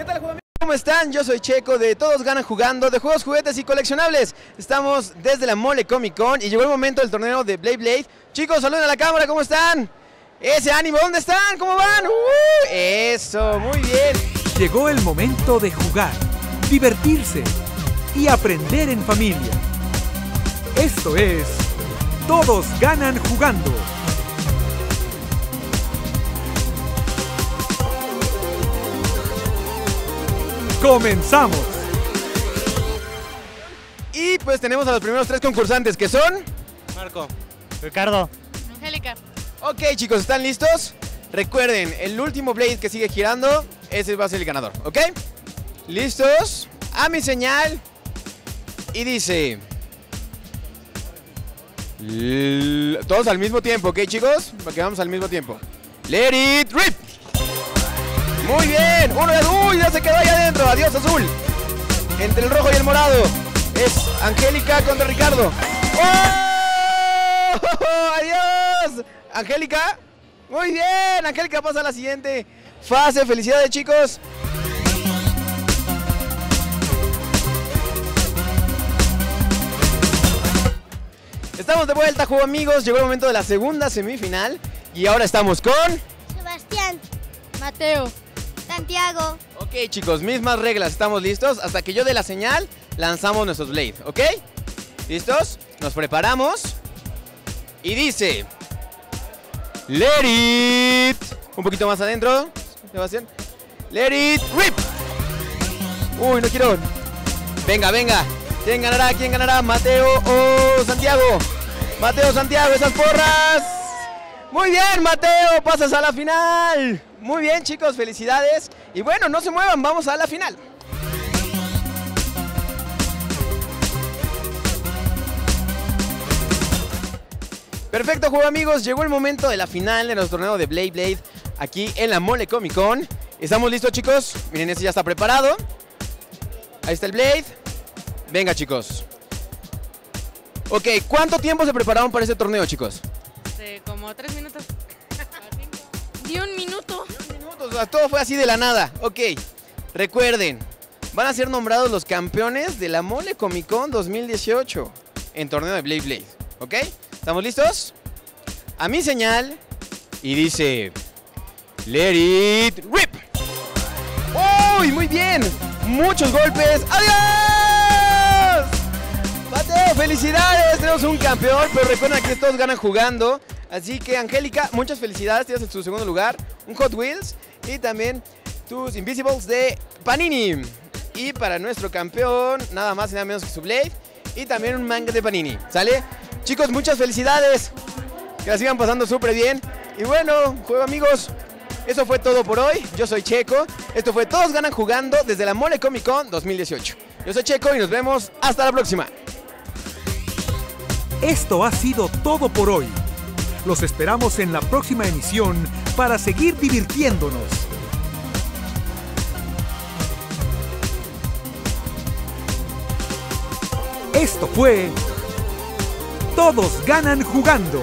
¿Qué tal? ¿Cómo están? Yo soy Checo de Todos Ganan Jugando, de juegos, juguetes y coleccionables. Estamos desde la Mole Comic Con y llegó el momento del torneo de Blade Blade. Chicos, saluden a la cámara, ¿cómo están? Ese ánimo, ¿dónde están? ¿Cómo van? ¡Uh! eso, muy bien. Llegó el momento de jugar, divertirse y aprender en familia. Esto es Todos Ganan Jugando. ¡Comenzamos! Y pues tenemos a los primeros tres concursantes que son... Marco. Ricardo. Angélica. Ok chicos, ¿están listos? Recuerden, el último Blade que sigue girando, ese va a ser el ganador, ¿ok? ¿Listos? A mi señal. Y dice... Todos al mismo tiempo, ¿ok chicos? Porque vamos al mismo tiempo. Let it rip. Muy bien. Uno de... ¡Uy! Ya se quedó ahí adentro. Adiós, azul. Entre el rojo y el morado. Es Angélica contra Ricardo. ¡Oh! ¡Adiós! Angélica. Muy bien. Angélica pasa a la siguiente fase. Felicidades, chicos. Estamos de vuelta, juego amigos. Llegó el momento de la segunda semifinal. Y ahora estamos con... Sebastián, Mateo. Santiago, Ok, chicos, mismas reglas, ¿estamos listos? Hasta que yo dé la señal, lanzamos nuestros Blade, ¿ok? ¿Listos? Nos preparamos. Y dice... Let it... Un poquito más adentro, Sebastián. Let it rip. Uy, no quiero. Venga, venga. ¿Quién ganará? ¿Quién ganará? ¿Mateo o Santiago? Mateo, Santiago, esas porras. Muy bien, Mateo, pasas a la final. Muy bien, chicos, felicidades. Y bueno, no se muevan, vamos a la final. Perfecto, juego amigos, llegó el momento de la final de nuestro torneo de Blade Blade aquí en la Mole Comic Con. ¿Estamos listos, chicos? Miren, ese ya está preparado. Ahí está el Blade. Venga, chicos. Ok, ¿cuánto tiempo se prepararon para este torneo, chicos? Como tres minutos. Di un minuto. minutos, o sea, todo fue así de la nada. Ok, recuerden, van a ser nombrados los campeones de la Mole Comic Con 2018 en torneo de Blade Blade. ¿Ok? ¿Estamos listos? A mi señal y dice... Let it rip. ¡Uy! Muy bien. Muchos golpes. ¡Adiós! Mateo, felicidades. Tenemos un campeón, pero recuerden que todos ganan jugando. Así que, Angélica, muchas felicidades. Tienes en tu segundo lugar un Hot Wheels y también tus Invisibles de Panini. Y para nuestro campeón, nada más y nada menos que su Blade y también un manga de Panini. ¿Sale? Chicos, muchas felicidades. Que la sigan pasando súper bien. Y bueno, juego amigos, eso fue todo por hoy. Yo soy Checo. Esto fue Todos Ganan Jugando desde la Mole Comic Con 2018. Yo soy Checo y nos vemos hasta la próxima. Esto ha sido todo por hoy. Los esperamos en la próxima emisión para seguir divirtiéndonos. Esto fue Todos ganan jugando.